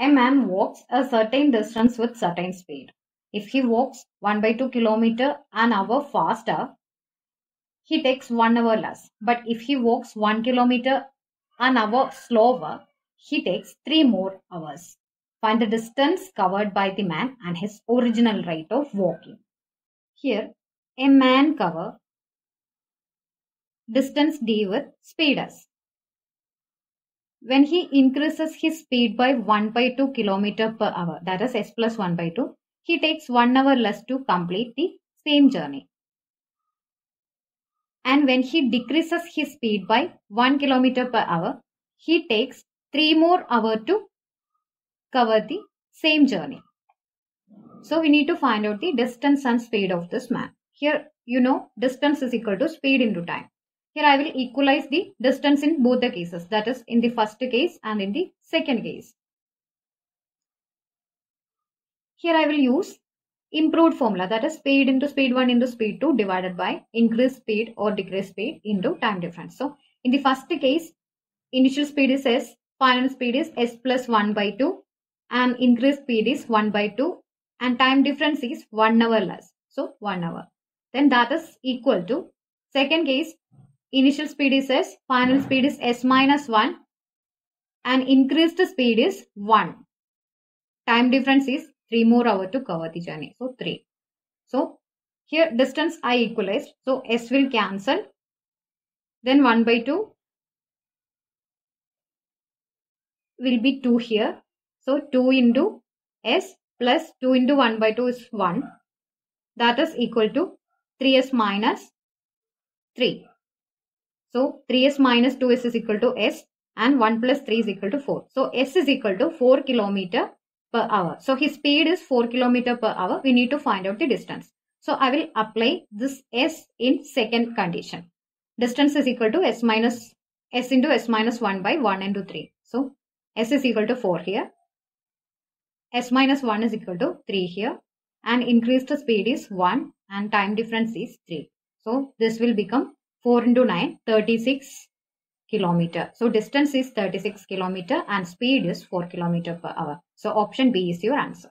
A man walks a certain distance with certain speed. If he walks 1 by 2 kilometer an hour faster, he takes 1 hour less. But if he walks 1 kilometer an hour slower, he takes 3 more hours. Find the distance covered by the man and his original rate of walking. Here, a man cover distance d with speed s. When he increases his speed by 1 by 2 km per hour, that is s plus 1 by 2, he takes 1 hour less to complete the same journey. And when he decreases his speed by 1 km per hour, he takes 3 more hour to cover the same journey. So we need to find out the distance and speed of this man. Here, you know, distance is equal to speed into time. Here I will equalize the distance in both the cases. That is in the first case and in the second case. Here I will use improved formula that is speed into speed 1 into speed 2 divided by increased speed or decreased speed into time difference. So in the first case, initial speed is s, final speed is s plus 1 by 2 and increased speed is 1 by 2 and time difference is 1 hour less. So 1 hour. Then that is equal to second case initial speed is s, final hmm. speed is s minus 1 and increased speed is 1. Time difference is 3 more hour to cover the journey. So 3. So here distance I equalized. So s will cancel. Then 1 by 2 will be 2 here. So 2 into s plus 2 into 1 by 2 is 1. That is equal to 3s minus 3. So 3s minus 2s is equal to s and 1 plus 3 is equal to 4. So s is equal to 4 kilometer per hour. So his speed is 4 kilometer per hour. We need to find out the distance. So I will apply this s in second condition. Distance is equal to s minus s into s minus 1 by 1 into 3. So s is equal to 4 here. s minus 1 is equal to 3 here. And increased speed is 1 and time difference is 3. So this will become 4 into 9, 36 kilometer. So distance is 36 kilometer and speed is 4 kilometer per hour. So option B is your answer.